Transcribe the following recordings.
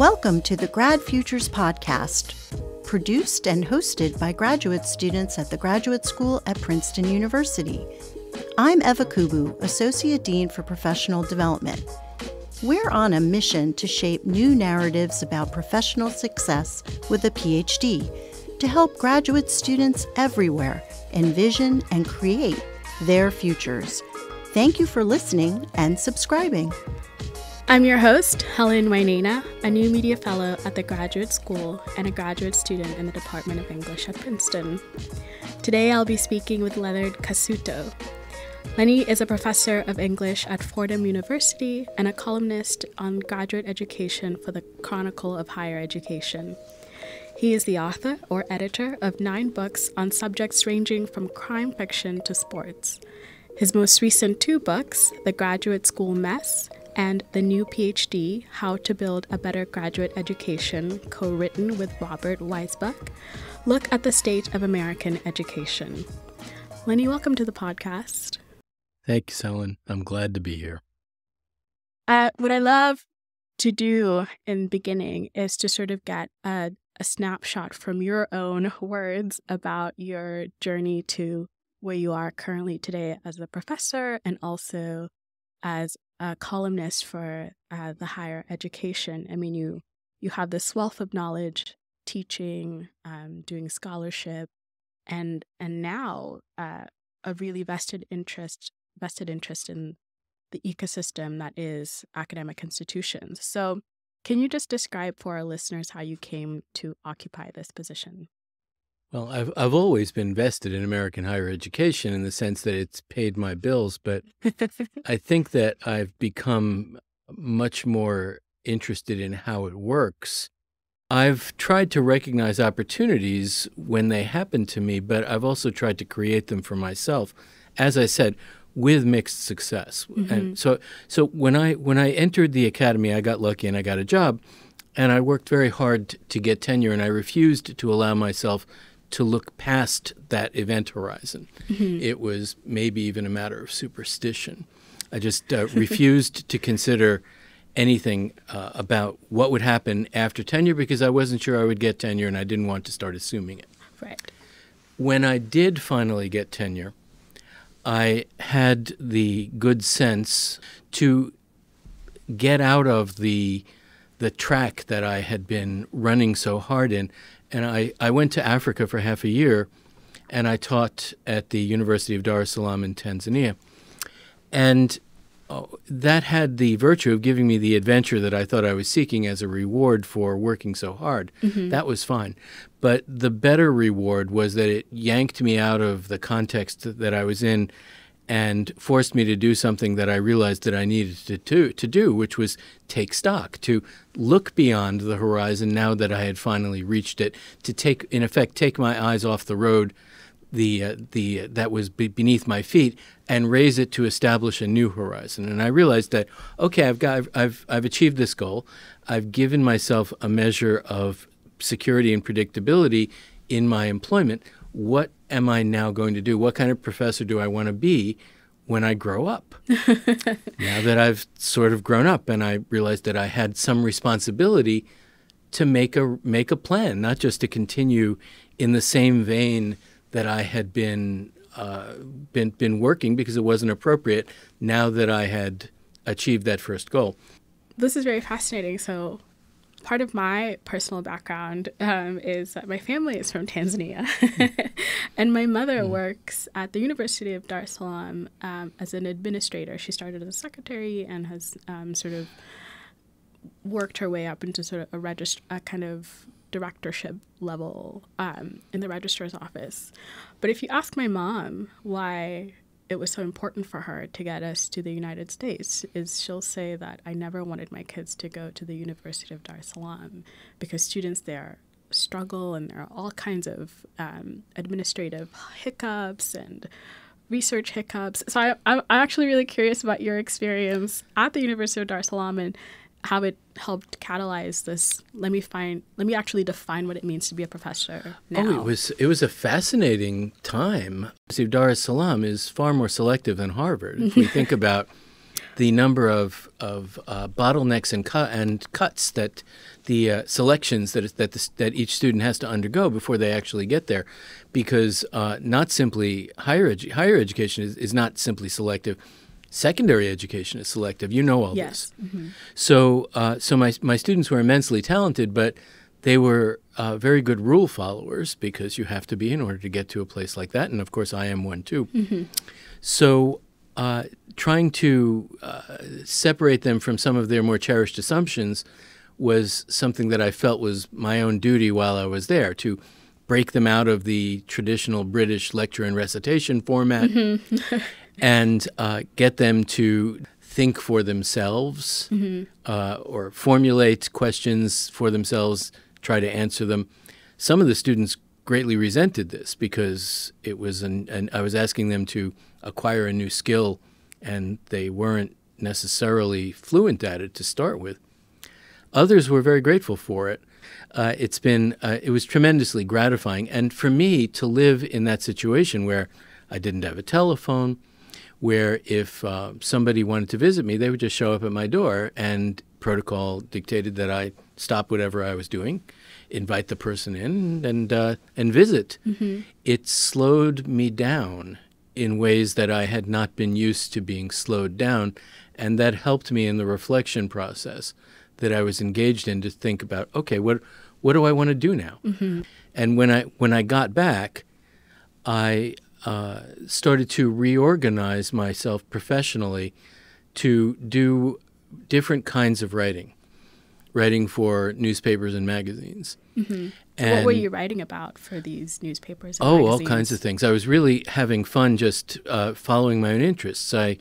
Welcome to the Grad Futures Podcast, produced and hosted by graduate students at the Graduate School at Princeton University. I'm Eva Kubu, Associate Dean for Professional Development. We're on a mission to shape new narratives about professional success with a PhD to help graduate students everywhere envision and create their futures. Thank you for listening and subscribing. I'm your host, Hellen Wainaina, a new media fellow at the Graduate School and a graduate student in the Department of English at Princeton. Today I'll be speaking with Leonard Cassuto. Lenny is a professor of English at Fordham University and a columnist on graduate education for the Chronicle of Higher Education. He is the author or editor of nine books on subjects ranging from crime fiction to sports. His most recent two books, The Graduate School Mess and The New PhD How to Build a Better Graduate Education, co written with Robert Weisbuch, look at the state of American education. Lenny, welcome to the podcast. Thank you, Hellen. I'm glad to be here. Uh, what I love to do in the beginning is to sort of get a, a snapshot from your own words about your journey to where you are currently today as a professor and also as a columnist for uh, the higher education. I mean, you you have this wealth of knowledge, teaching, um, doing scholarship, and and now uh, a really vested interest vested interest in the ecosystem that is academic institutions. So, can you just describe for our listeners how you came to occupy this position? Well, I've I've always been vested in American higher education in the sense that it's paid my bills, but I think that I've become much more interested in how it works. I've tried to recognize opportunities when they happen to me, but I've also tried to create them for myself. As I said, with mixed success. Mm-hmm. And so so when I when I entered the academy, I got lucky and I got a job and I worked very hard to get tenure and I refused to allow myself to look past that event horizon. Mm-hmm. It was maybe even a matter of superstition. I just uh, refused to consider anything uh, about what would happen after tenure because I wasn't sure I would get tenure and I didn't want to start assuming it. Right. When I did finally get tenure, I had the good sense to get out of the the track that I had been running so hard in and I, I went to Africa for half a year, and I taught at the University of Dar es Salaam in Tanzania. And oh, that had the virtue of giving me the adventure that I thought I was seeking as a reward for working so hard. Mm-hmm. That was fine. But the better reward was that it yanked me out of the context that I was in and forced me to do something that I realized that I needed to do, to do, which was take stock, to look beyond the horizon now that I had finally reached it, to take, in effect, take my eyes off the road, the uh, the uh, that was be- beneath my feet, and raise it to establish a new horizon. And I realized that okay, I've got, I've I've achieved this goal. I've given myself a measure of security and predictability in my employment what am I now going to do? What kind of professor do I want to be when I grow up? now that I've sort of grown up and I realized that I had some responsibility to make a make a plan, not just to continue in the same vein that I had been uh, been been working because it wasn't appropriate. Now that I had achieved that first goal, this is very fascinating. So, part of my personal background um, is that my family is from Tanzania, and my mother mm. works at the University of Dar es Salaam um, as an administrator. She started as a secretary and has um, sort of worked her way up into sort of a register, a kind of directorship level um, in the registrar's office. But if you ask my mom why it was so important for her to get us to the United States is she'll say that I never wanted my kids to go to the University of Dar es Salaam because students there struggle and there are all kinds of um, administrative hiccups and research hiccups. So I, I'm actually really curious about your experience at the University of Dar es Salaam and how it helped catalyze this let me find let me actually define what it means to be a professor now. oh it was it was a fascinating time see dar es salaam is far more selective than harvard if we think about the number of of uh, bottlenecks and cut and cuts that the uh, selections that that the, that each student has to undergo before they actually get there, because uh, not simply higher edu- higher education is, is not simply selective. Secondary education is selective. You know all Yes. this. So, uh, so my my students were immensely talented, but they were uh, very good rule followers because you have to be in order to get to a place like that, and of course, I am one too. So, uh, trying to uh, separate them from some of their more cherished assumptions was something that I felt was my own duty while I was there to break them out of the traditional British lecture and recitation format and uh, get them to think for themselves uh, or formulate questions for themselves, try to answer them. Some of the students greatly resented this because it was an, an I was asking them to acquire a new skill and they weren't necessarily fluent at it to start with. Others were very grateful for it. Uh, it's been uh, it was tremendously gratifying, and for me to live in that situation where I didn't have a telephone, where if uh, somebody wanted to visit me, they would just show up at my door, and protocol dictated that I stop whatever I was doing, invite the person in, and uh, and visit. It slowed me down in ways that I had not been used to being slowed down, and that helped me in the reflection process that I was engaged in to think about, okay, what what do I want to do now? And when I when I got back, I uh, started to reorganize myself professionally to do different kinds of writing, writing for newspapers and magazines. And what were you writing about for these newspapers? And Oh, all kinds of things. I was really having fun just uh, following my own interests. I,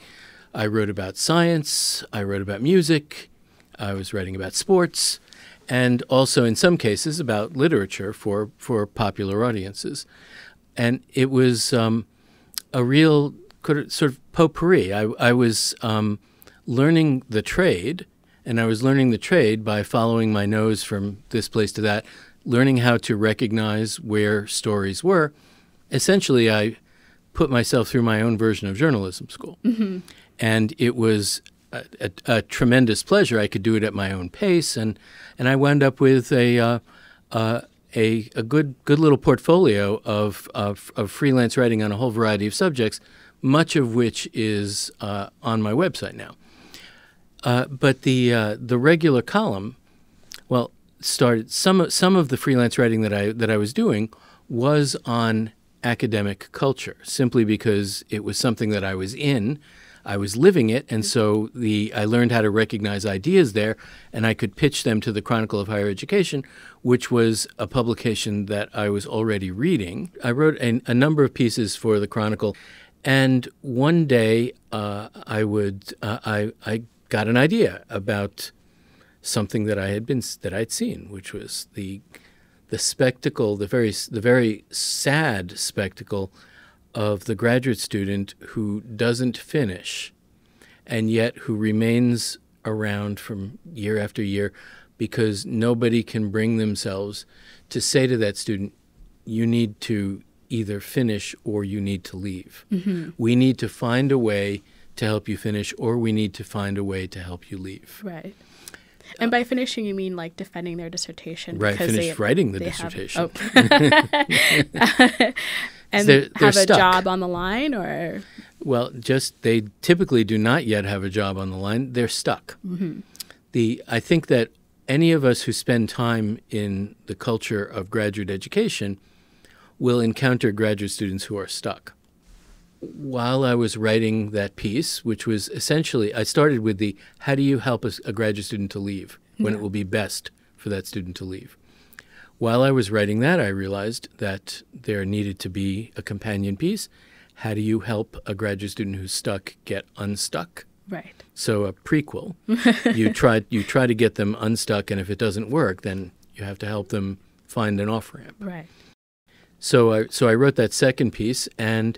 I wrote about science, I wrote about music, I was writing about sports, and also in some cases about literature for, for popular audiences. And it was um, a real sort of potpourri. I, I was um, learning the trade, and I was learning the trade by following my nose from this place to that, learning how to recognize where stories were. Essentially, I put myself through my own version of journalism school. And it was a, a, a tremendous pleasure. I could do it at my own pace, and, and I wound up with a, uh, uh, a, a good, good little portfolio of, of, of freelance writing on a whole variety of subjects, much of which is uh, on my website now. Uh, but the, uh, the regular column, well, started some of, some of the freelance writing that I that I was doing was on academic culture simply because it was something that I was in. I was living it, and so the I learned how to recognize ideas there, and I could pitch them to the Chronicle of Higher Education, which was a publication that I was already reading. I wrote a, a number of pieces for the Chronicle, and one day uh, I would uh, I I got an idea about something that I had been that I'd seen, which was the the spectacle, the very the very sad spectacle of the graduate student who doesn't finish, and yet who remains around from year after year because nobody can bring themselves to say to that student, "You need to either finish or you need to leave. Mm-hmm. We need to find a way." To help you finish, or we need to find a way to help you leave. Right. And by finishing, you mean like defending their dissertation? Right, finish writing the they have- dissertation. oh. and They're- they're have a stuck. job on the line, or Well, just they typically do not yet have a job on the line. They're stuck. Mm-hmm. The I think that any of us who spend time in the culture of graduate education will encounter graduate students who are stuck. While I was writing that piece, which was essentially, I started with the how do you help a, a graduate student to leave when it will be best for that student to leave. While I was writing that, I realized that there needed to be a companion piece. How do you help a graduate student who's stuck get unstuck? right? So a prequel. you try you try to get them unstuck, and if it doesn't work, then you have to help them find an off ramp. Right. So I so I wrote that second piece, and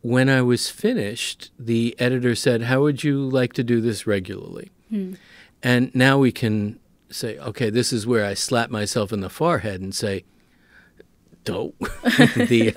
when I was finished, the editor said, "How would you like to do this regularly?" Hmm. And now we can say, "Okay, this is where I slap myself in the forehead and say, don't," the,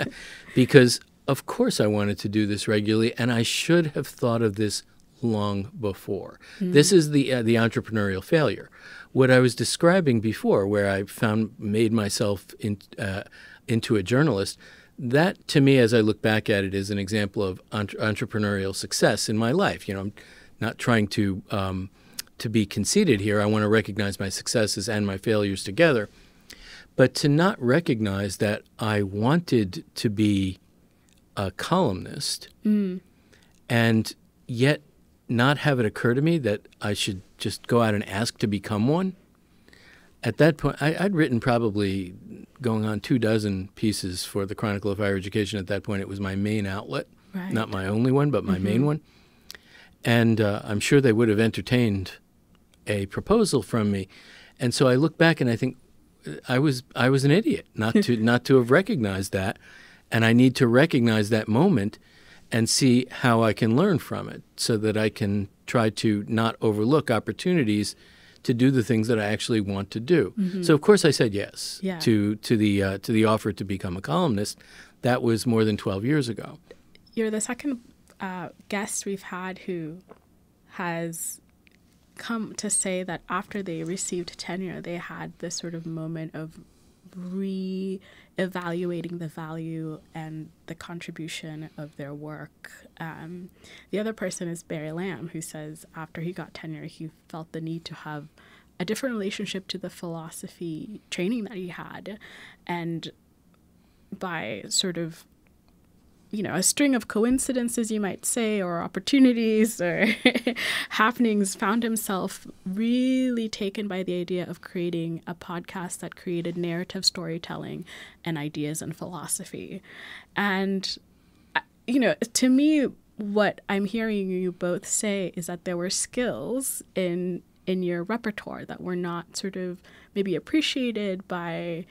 because of course I wanted to do this regularly, and I should have thought of this long before. This is the uh, the entrepreneurial failure. What I was describing before, where I found made myself in, uh, into a journalist, that to me, as I look back at it, is an example of entre- entrepreneurial success in my life. You know, I'm not trying to um, to be conceited here. I want to recognize my successes and my failures together, but to not recognize that I wanted to be a columnist, and yet not have it occur to me that I should just go out and ask to become one. At that point, I, I'd written probably going on two dozen pieces for the Chronicle of Higher Education. At that point, it was my main outlet, Right. not my only one, but my main one. And uh, I'm sure they would have entertained a proposal from me. And so I look back and I think I was I was an idiot not to not to have recognized that, and I need to recognize that moment and see how I can learn from it so that I can try to not overlook opportunities to do the things that I actually want to do. So of course I said yes Yeah. to to the uh, to the offer to become a columnist. That was more than 12 years ago. You're the second uh, guest we've had who has come to say that after they received tenure, they had this sort of moment of re evaluating the value and the contribution of their work. Um, the other person is Barry Lam, who says after he got tenure, he felt the need to have a different relationship to the philosophy training that he had. And by sort of you know, a string of coincidences, you might say, or opportunities or happenings, found himself really taken by the idea of creating a podcast that created narrative storytelling and ideas and philosophy. And, uh, you know, to me, what I'm hearing you both say is that there were skills in in your repertoire that were not sort of maybe appreciated by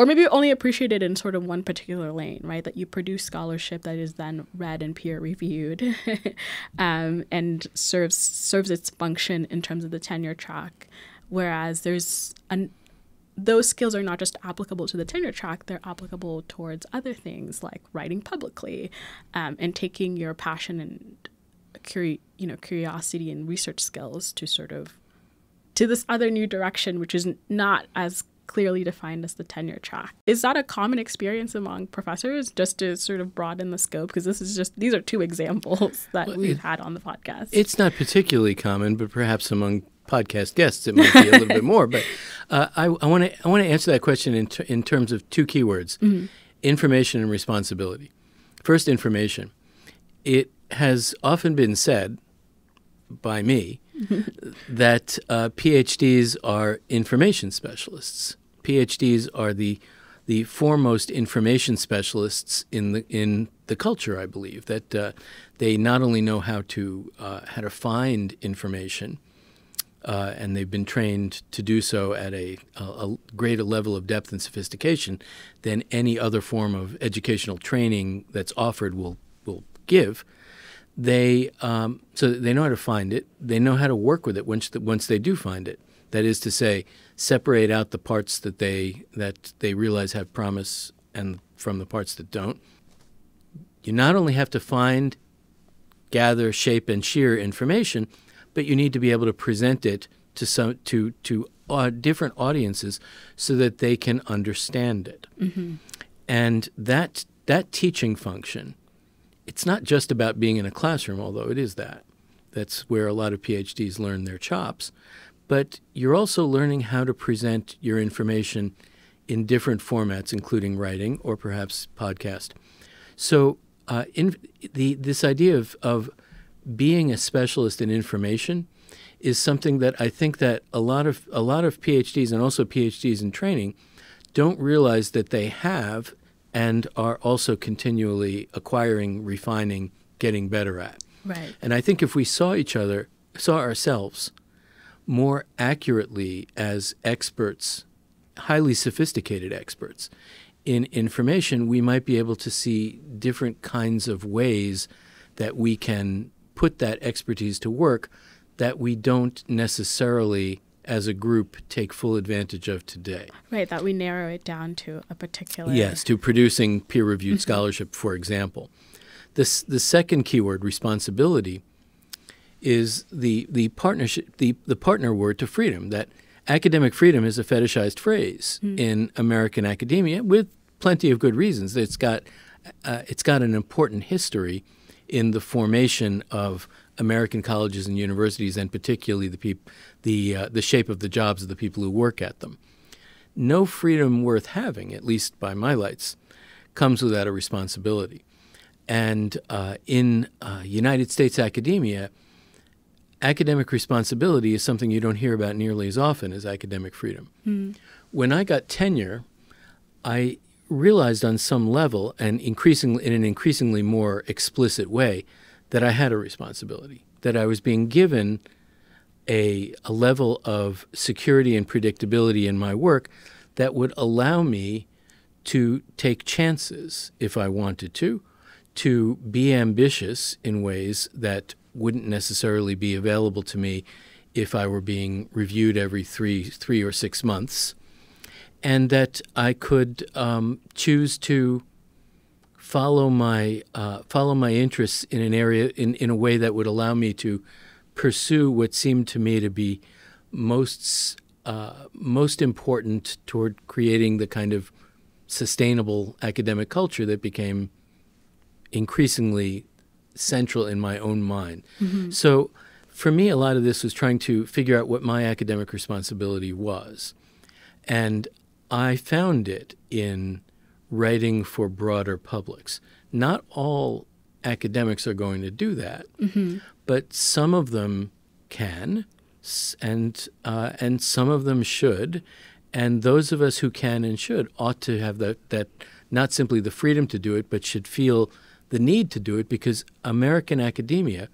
or maybe only appreciated in sort of one particular lane, right? That you produce scholarship that is then read and peer reviewed, um, and serves serves its function in terms of the tenure track. Whereas there's an those skills are not just applicable to the tenure track; they're applicable towards other things like writing publicly, um, and taking your passion and curi- you know curiosity and research skills to sort of to this other new direction, which is not as clearly defined as the tenure track. Is that a common experience among professors, just to sort of broaden the scope? Because this is just these are two examples that we've had on the podcast. It's not particularly common, but perhaps among podcast guests it might be a little bit more. But uh, I want to I want to answer that question in ter- in terms of two keywords: information and responsibility. First, information. It has often been said by me that uh, PhDs are information specialists. PhDs are the the foremost information specialists in the in the culture. I believe that uh, they not only know how to uh, how to find information, uh, and they've been trained to do so at a, a, a greater level of depth and sophistication than any other form of educational training that's offered will will give. They um, so they know how to find it. They know how to work with it once the, once they do find it. That is to say, separate out the parts that they that they realize have promise and from the parts that don't. You not only have to find, gather, shape, and shear information, but you need to be able to present it to some to to uh, different audiences so that they can understand it. And that that teaching function, it's not just about being in a classroom, although it is that. That's where a lot of PhDs learn their chops. But you're also learning how to present your information in different formats, including writing or perhaps podcast. So, uh, in the this idea of, of being a specialist in information is something that I think that a lot of a lot of PhDs and also PhDs in training don't realize that they have and are also continually acquiring, refining, getting better at. right. And I think if we saw each other, saw ourselves more accurately as experts, highly sophisticated experts in information, we might be able to see different kinds of ways that we can put that expertise to work that we don't necessarily, as a group, take full advantage of today. Right. That we narrow it down to a particular. Yes, to producing peer reviewed mm-hmm. scholarship, for example. This, the second keyword, responsibility, is the the partnership the the partner word to freedom. That academic freedom is a fetishized phrase mm. in American academia with plenty of good reasons. It's got uh, it's got an important history in the formation of American colleges and universities, and particularly the peop- the uh, the shape of the jobs of the people who work at them. No freedom worth having, at least by my lights, comes without a responsibility. And uh, in uh, United States academia, academic responsibility is something you don't hear about nearly as often as academic freedom. Mm. When I got tenure, I realized on some level, and increasingly in an increasingly more explicit way, that I had a responsibility, that I was being given a, a level of security and predictability in my work that would allow me to take chances if I wanted to, to be ambitious in ways that wouldn't necessarily be available to me if I were being reviewed every three, three or six months, and that I could um, choose to follow my uh, follow my interests in an area in, in a way that would allow me to pursue what seemed to me to be most uh, most important toward creating the kind of sustainable academic culture that became increasingly central in my own mind. Mm-hmm. So for me, a lot of this was trying to figure out what my academic responsibility was. And I found it in writing for broader publics. Not all academics are going to do that, mm-hmm. but some of them can, and uh, and some of them should, and those of us who can and should ought to have that that not simply the freedom to do it, but should feel the need to do it because American academia,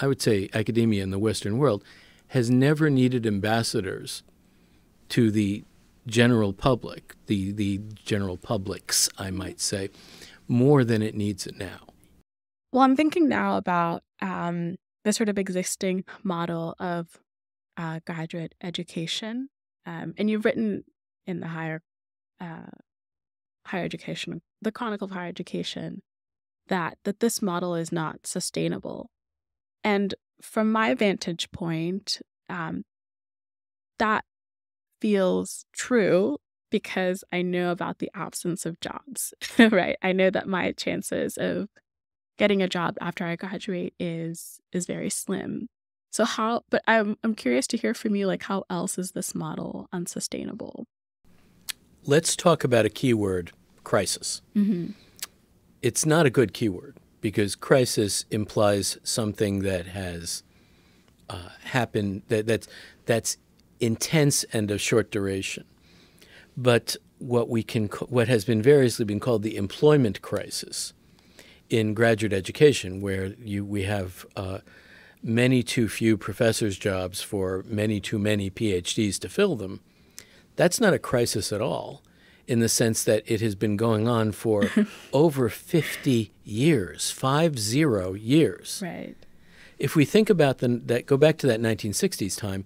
I would say academia in the Western world, has never needed ambassadors to the general public, the, the general publics, I might say, more than it needs it now. Well, I'm thinking now about um, the sort of existing model of uh, graduate education. Um, and you've written in the higher uh, higher education, the Chronicle of Higher Education, that that this model is not sustainable. And from my vantage point, um, that feels true because I know about the absence of jobs, right? I know that my chances of getting a job after I graduate is is very slim. So how but I'm I'm curious to hear from you like how else is this model unsustainable? Let's talk about a keyword, crisis. Mm-hmm it's not a good keyword because crisis implies something that has uh, happened that, that's that's intense and of short duration. But what we can what has been variously been called the employment crisis in graduate education, where you we have uh, many too few professors' jobs for many too many PhDs to fill them. That's not a crisis at all in the sense that it has been going on for over 50 years, five zero years. Right. If we think about the, that, go back to that 1960s time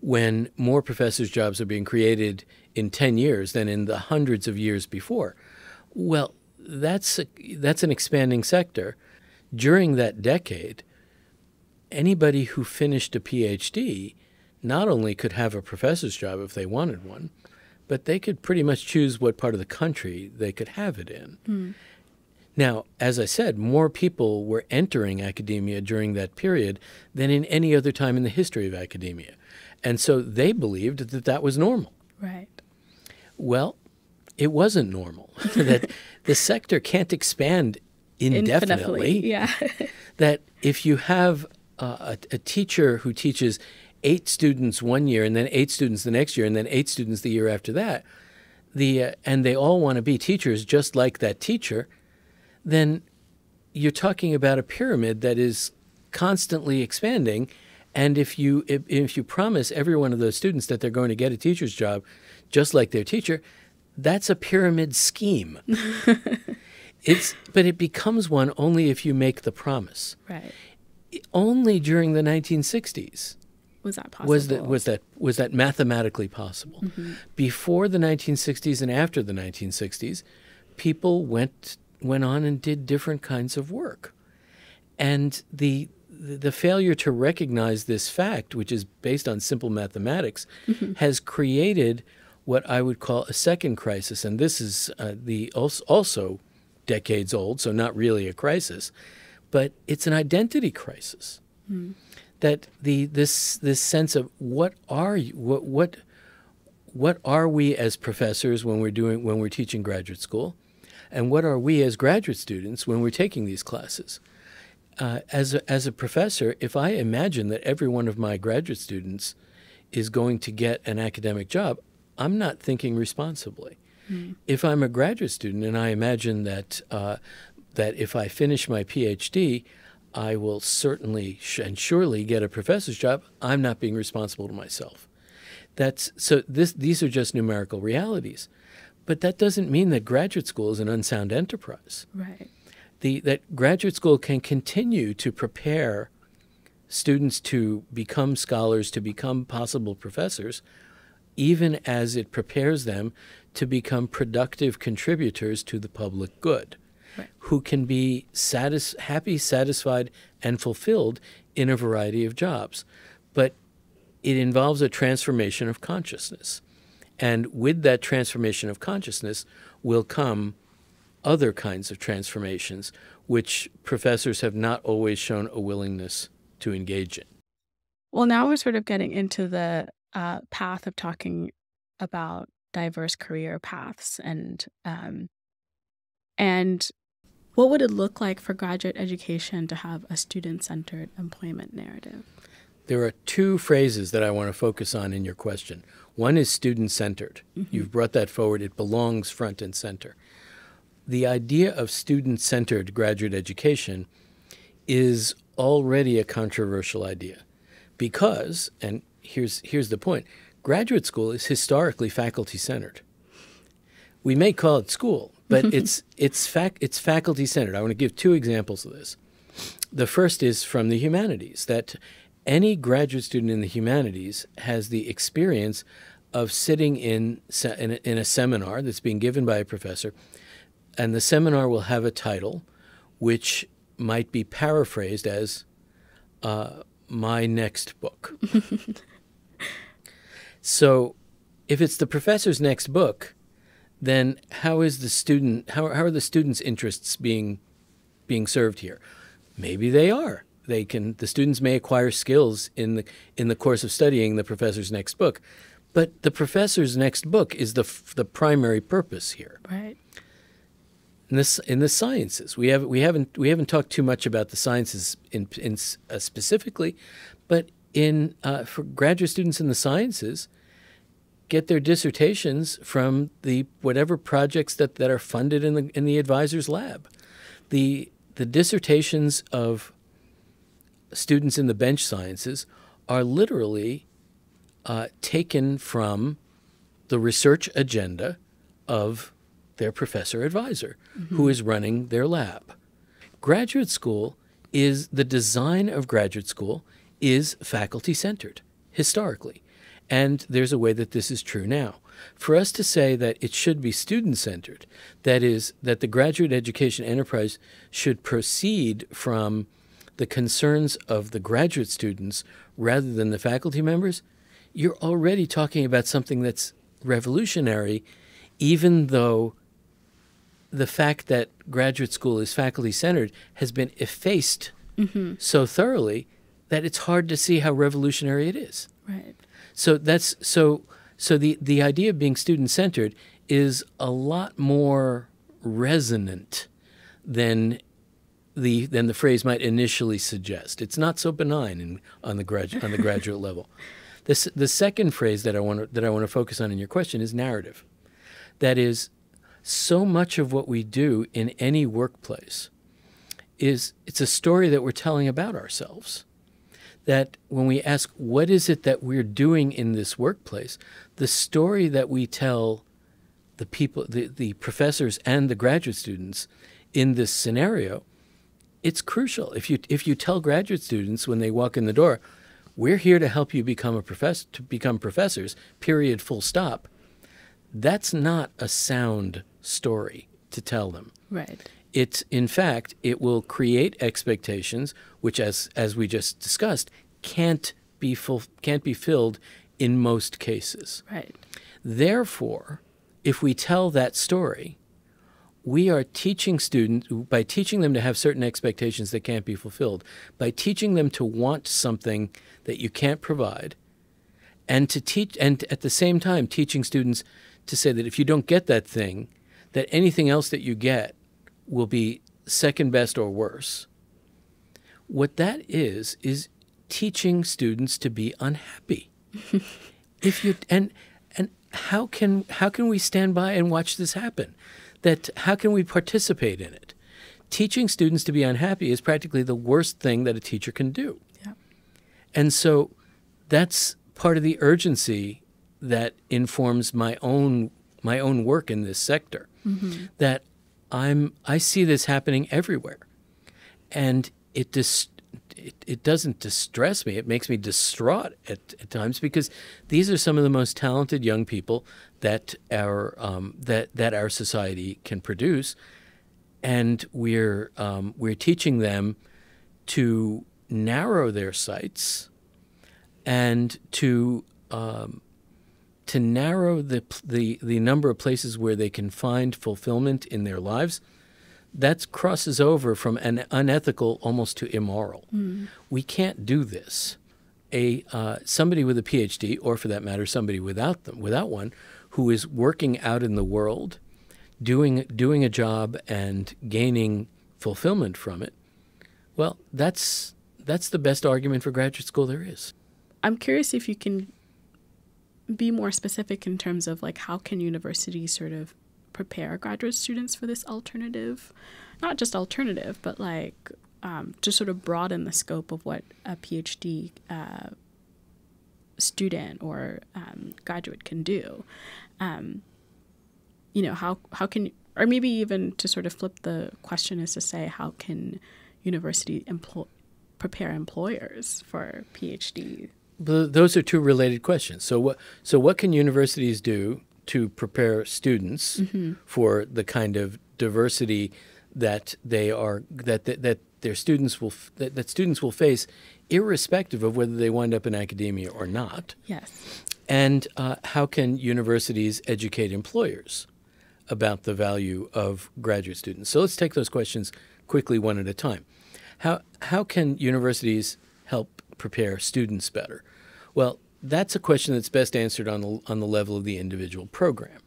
when more professors' jobs are being created in 10 years than in the hundreds of years before. Well, that's, a, that's an expanding sector. During that decade, anybody who finished a PhD not only could have a professor's job if they wanted one, but they could pretty much choose what part of the country they could have it in. Mm. Now, as I said, more people were entering academia during that period than in any other time in the history of academia. And so they believed that that was normal. Right. Well, it wasn't normal. that the sector can't expand indefinitely. Yeah. that if you have a, a teacher who teaches eight students one year and then eight students the next year and then eight students the year after that, the uh, and they all want to be teachers just like that teacher, then you're talking about a pyramid that is constantly expanding. And if you if, if you promise every one of those students that they're going to get a teacher's job just like their teacher, that's a pyramid scheme. it's but it becomes one only if you make the promise. Right. Only during the 1960s was that possible? Was that was that was that mathematically possible? Mm-hmm. Before the 1960s and after the 1960s, people went went on and did different kinds of work, and the the failure to recognize this fact, which is based on simple mathematics, mm-hmm. has created what I would call a second crisis. And this is uh, the also decades old, so not really a crisis, but it's an identity crisis. Mm. That the this this sense of what are you what what what are we as professors when we're doing when we're teaching graduate school, and what are we as graduate students when we're taking these classes? Uh, as a, as a professor, if I imagine that every one of my graduate students is going to get an academic job, I'm not thinking responsibly. Mm. If I'm a graduate student and I imagine that uh, that if I finish my PhD, I will certainly and surely get a professor's job, I'm not being responsible to myself. That's so this these are just numerical realities. But that doesn't mean that graduate school is an unsound enterprise. Right. The that graduate school can continue to prepare students to become scholars, to become possible professors, even as it prepares them to become productive contributors to the public good, right. who can be satis- happy, satisfied, and fulfilled in a variety of jobs. But it involves a transformation of consciousness. And with that transformation of consciousness will come other kinds of transformations, which professors have not always shown a willingness to engage in. Well, now we're sort of getting into the uh, path of talking about diverse career paths and um, and what would it look like for graduate education to have a student-centered employment narrative? There are two phrases that I want to focus on in your question. One is student centered. Mm-hmm. You've brought that forward. It belongs front and center. The idea of student centered graduate education is already a controversial idea because, and here's, here's the point graduate school is historically faculty centered. We may call it school, but it's, it's, fac- it's faculty centered. I want to give two examples of this. The first is from the humanities that any graduate student in the humanities has the experience of sitting in, in, a, in a seminar that's being given by a professor, and the seminar will have a title which might be paraphrased as uh, my next book. so if it's the professor's next book, then how is the student how, how are the students' interests being being served here? Maybe they are. They can the students may acquire skills in the in the course of studying the professor's next book but the professor's next book is the the primary purpose here. Right. In this in the sciences. We have we haven't we haven't talked too much about the sciences in, in uh, specifically but in uh, for graduate students in the sciences get their dissertations from the whatever projects that, that are funded in the in the advisor's lab the the dissertations of students in the bench sciences are literally uh, taken from the research agenda of their professor advisor mm-hmm. who is running their lab. Graduate school is the design of graduate school is faculty centered historically. And there's a way that this is true now. For us to say that it should be student centered, that is, that the graduate education enterprise should proceed from the concerns of the graduate students rather than the faculty members, you're already talking about something that's revolutionary, even though the fact that graduate school is faculty centered has been effaced mm-hmm. so thoroughly that it's hard to see how revolutionary it is. Right. So that's so so the, the idea of being student centered is a lot more resonant than the than the phrase might initially suggest. It's not so benign in, on the gradu- on the graduate level. The, the second phrase that I want to, that I want to focus on in your question is narrative. That is, so much of what we do in any workplace is it's a story that we're telling about ourselves. That when we ask what is it that we're doing in this workplace, the story that we tell the people, the, the professors and the graduate students in this scenario it's crucial. If you if you tell graduate students when they walk in the door, we're here to help you become a professor to become professors, period, full stop. That's not a sound story to tell them. Right. It's in fact, it will create expectations which, as as we just discussed, can't be full, can't be filled in most cases. Right. Therefore, if we tell that story, we are teaching students by teaching them to have certain expectations that can't be fulfilled, by teaching them to want something that you can't provide, and to teach and at the same time teaching students to say that if you don't get that thing, that anything else that you get will be second best or worse. What that is is teaching students to be unhappy. if you and and how can how can we stand by and watch this happen? That how can we participate in it? Teaching students to be unhappy is practically the worst thing that a teacher can do. Yeah. And so that's part of the urgency that informs my own my own work in this sector. Mm-hmm. That I'm I see this happening everywhere, and it dis, it, it doesn't distress me. It makes me distraught at, at times because these are some of the most talented young people that our um, that that our society can produce, and we're um, we're teaching them to narrow their sights and to um, to narrow the, the the number of places where they can find fulfillment in their lives, that crosses over from an unethical almost to immoral. Mm. We can't do this. A uh, somebody with a PhD, or for that matter, somebody without them, without one, who is working out in the world, doing doing a job and gaining fulfillment from it. Well, that's that's the best argument for graduate school there is. I'm curious if you can be more specific in terms of like how can universities sort of prepare graduate students for this alternative, not just alternative, but like um, to sort of broaden the scope of what a PhD uh, student or um, graduate can do. Um, you know how how can or maybe even to sort of flip the question is to say how can university employ prepare employers for PhD those are two related questions. So what so what can universities do to prepare students mm-hmm. for the kind of diversity that they are that that, that their students will that, that students will face irrespective of whether they wind up in academia or not. Yes. And uh, how can universities educate employers about the value of graduate students? So let's take those questions quickly one at a time. How how can universities help prepare students better? Well, that's a question that's best answered on the, on the level of the individual program.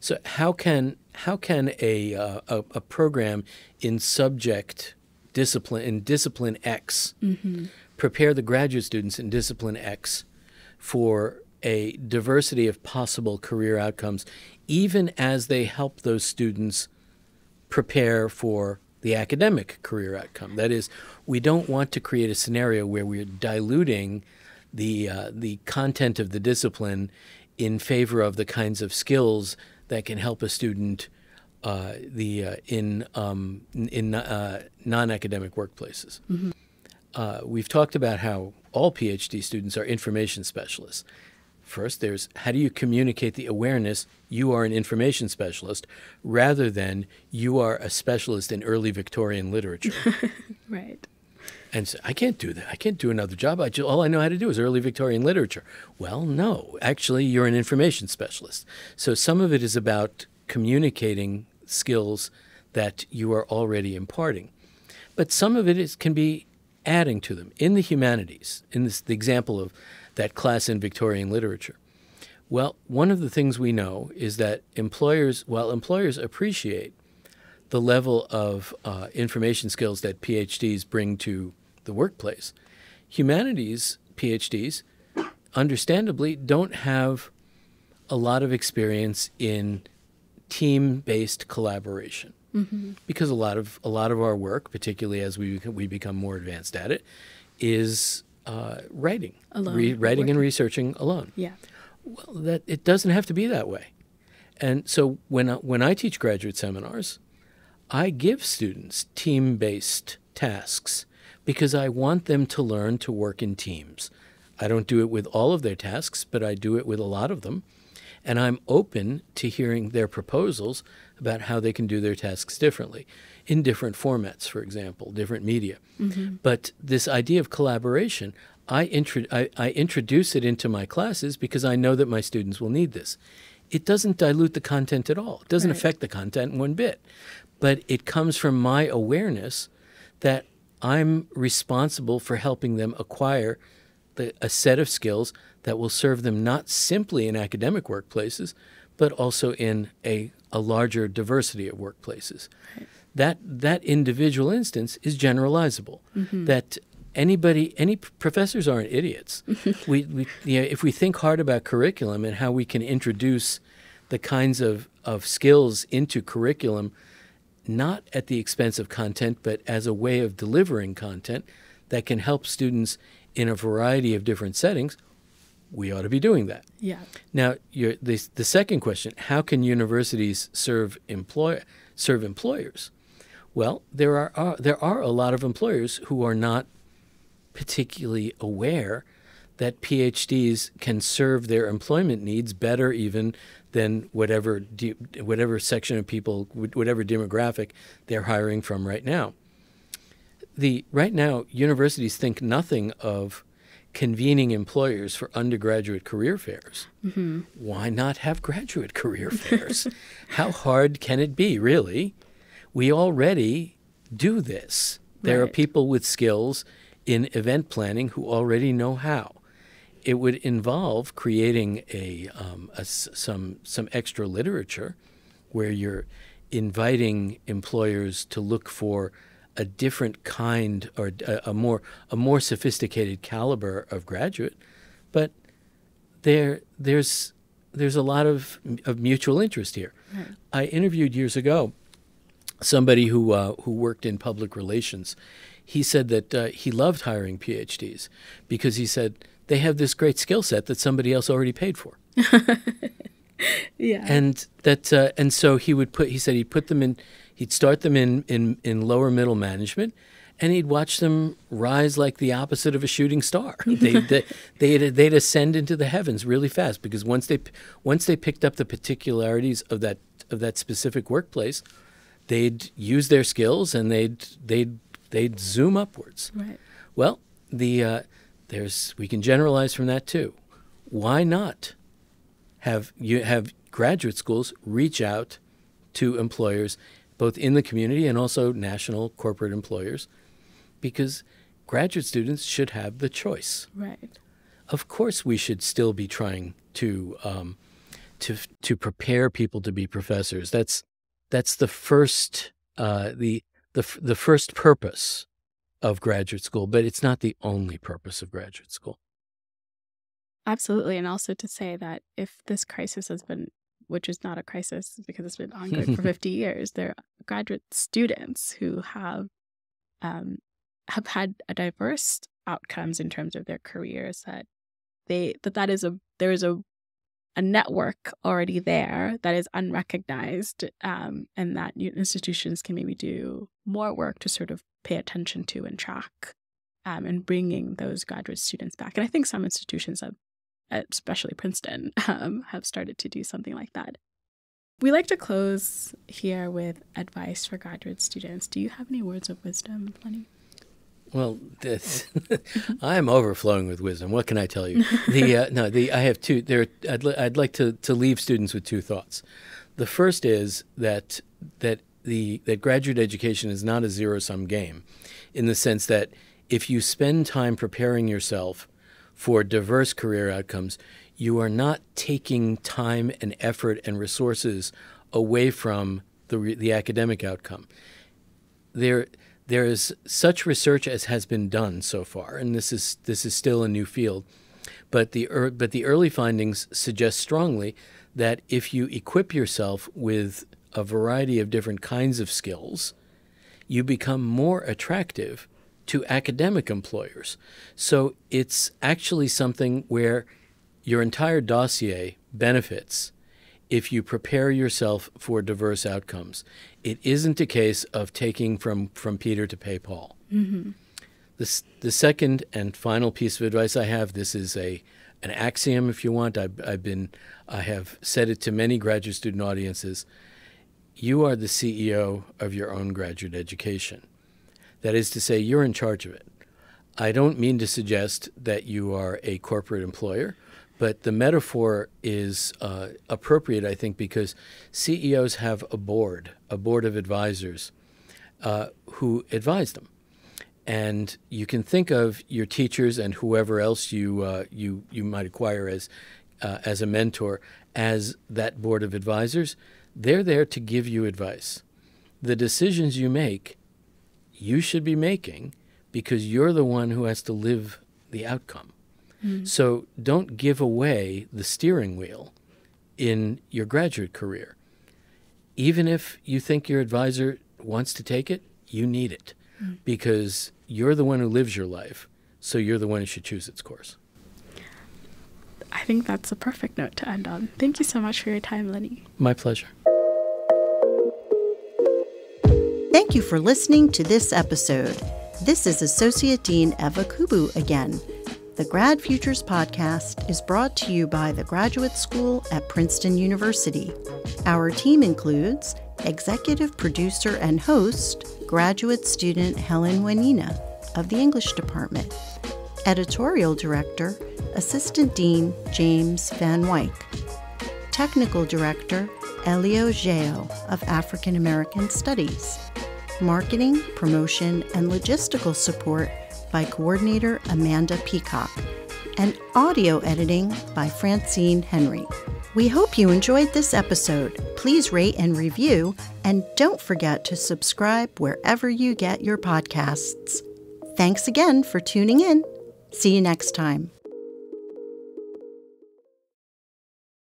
So how can how can a, uh, a, a program in subject discipline in discipline X mm-hmm. prepare the graduate students in discipline X for a diversity of possible career outcomes, even as they help those students prepare for the academic career outcome. That is, we don't want to create a scenario where we're diluting the uh, the content of the discipline in favor of the kinds of skills that can help a student uh, the uh, in um, in uh, non-academic workplaces. Mm-hmm. Uh, we've talked about how all PhD students are information specialists. First, there's how do you communicate the awareness you are an information specialist rather than you are a specialist in early Victorian literature. right. And so I can't do that. I can't do another job. I just, all I know how to do is early Victorian literature. Well, no, actually, you're an information specialist. So some of it is about communicating skills that you are already imparting, but some of it is, can be adding to them in the humanities. In this, the example of that class in Victorian literature. Well, one of the things we know is that employers, while employers appreciate the level of uh, information skills that PhDs bring to the workplace, humanities PhDs, understandably, don't have a lot of experience in team-based collaboration mm-hmm. because a lot of a lot of our work, particularly as we we become more advanced at it, is uh, writing, alone, re- writing working. and researching alone. Yeah. Well, that it doesn't have to be that way, and so when I, when I teach graduate seminars, I give students team-based tasks because I want them to learn to work in teams. I don't do it with all of their tasks, but I do it with a lot of them. And I'm open to hearing their proposals about how they can do their tasks differently in different formats, for example, different media. Mm-hmm. But this idea of collaboration, I, intro- I, I introduce it into my classes because I know that my students will need this. It doesn't dilute the content at all. It doesn't right. affect the content one bit. But it comes from my awareness that I'm responsible for helping them acquire the, a set of skills that will serve them not simply in academic workplaces, but also in a, a larger diversity of workplaces. Right. That, that individual instance is generalizable. Mm-hmm. That anybody, any professors aren't idiots. we, we, you know, if we think hard about curriculum and how we can introduce the kinds of, of skills into curriculum, not at the expense of content, but as a way of delivering content that can help students in a variety of different settings, we ought to be doing that. Yeah. Now, the the second question: How can universities serve employ serve employers? Well, there are, are there are a lot of employers who are not particularly aware that PhDs can serve their employment needs better even than whatever de- whatever section of people, whatever demographic they're hiring from right now. The right now universities think nothing of convening employers for undergraduate career fairs. Mm-hmm. Why not have graduate career fairs? How hard can it be, really? We already do this. There right. are people with skills in event planning who already know how. It would involve creating a, um, a, some some extra literature where you're inviting employers to look for a different kind or a, a, more a more sophisticated caliber of graduate, but there there's there's a lot of of mutual interest here. Right. I interviewed years ago somebody who uh, who worked in public relations, he said that uh, he loved hiring PhDs because he said they have this great skill set that somebody else already paid for. yeah. And that uh, and so he would put he said he'd put them in he'd start them in, in, in lower middle management and he'd watch them rise like the opposite of a shooting star. they, they, they'd, they'd ascend into the heavens really fast because once they once they picked up the particularities of that of that specific workplace, they'd use their skills and they'd they'd they'd zoom upwards. Right. Well, the uh, there's we can generalize from that too. Why not have you have graduate schools reach out to employers both in the community and also national corporate employers because graduate students should have the choice. Right. Of course, we should still be trying to um, to to prepare people to be professors. That's that's the first uh, the the the first purpose of graduate school, but it's not the only purpose of graduate school. Absolutely. And also to say that if this crisis has been, which is not a crisis because it's been ongoing for 50 years, there are graduate students who have um, have had a diverse outcomes in terms of their careers that they that that is a there is a a network already there that is unrecognized, um, and that institutions can maybe do more work to sort of pay attention to and track, um, and bringing those graduate students back. And I think some institutions have, especially Princeton, um, have started to do something like that. We like to close here with advice for graduate students. Do you have any words of wisdom, Lenny? Well, this, I am overflowing with wisdom. What can I tell you? The uh, no, the I have two. There, I'd, I'd like to, to leave students with two thoughts. The first is that that the that graduate education is not a zero sum game, in the sense that if you spend time preparing yourself for diverse career outcomes, you are not taking time and effort and resources away from the the academic outcome. There there is such research as has been done so far, and this is this is still a new field, but the er, but the early findings suggest strongly that if you equip yourself with a variety of different kinds of skills, you become more attractive to academic employers. So it's actually something where your entire dossier benefits if you prepare yourself for diverse outcomes. It isn't a case of taking from, from Peter to pay Paul. Mm-hmm. The, the second and final piece of advice I have this is a an axiom, if you want. I've, I've been I have said it to many graduate student audiences. You are the CEO of your own graduate education. That is to say, you're in charge of it. I don't mean to suggest that you are a corporate employer, but the metaphor is uh, appropriate, I think, because CEOs have a board, a board of advisors uh, who advise them. And you can think of your teachers and whoever else you, uh, you, you might acquire as, uh, as a mentor as that board of advisors. They're there to give you advice. The decisions you make, you should be making because you're the one who has to live the outcome. Mm-hmm. So don't give away the steering wheel in your graduate career. Even if you think your advisor wants to take it, you need it mm-hmm. because you're the one who lives your life. So you're the one who should choose its course. I think that's a perfect note to end on. Thank you so much for your time, Lenny. My pleasure. Thank you for listening to this episode. This is Associate Dean Eva Kubu again. The Grad Futures podcast is brought to you by the Graduate School at Princeton University. Our team includes executive producer and host, graduate student Hellen Wainaina of the English Department, editorial director, Assistant Dean James Van Wyk, technical director Elio Geo of African American Studies, marketing, promotion, and logistical support by coordinator Amanda Peacock, and audio editing by Francine Henry. We hope you enjoyed this episode. Please rate and review, and don't forget to subscribe wherever you get your podcasts. Thanks again for tuning in. See you next time.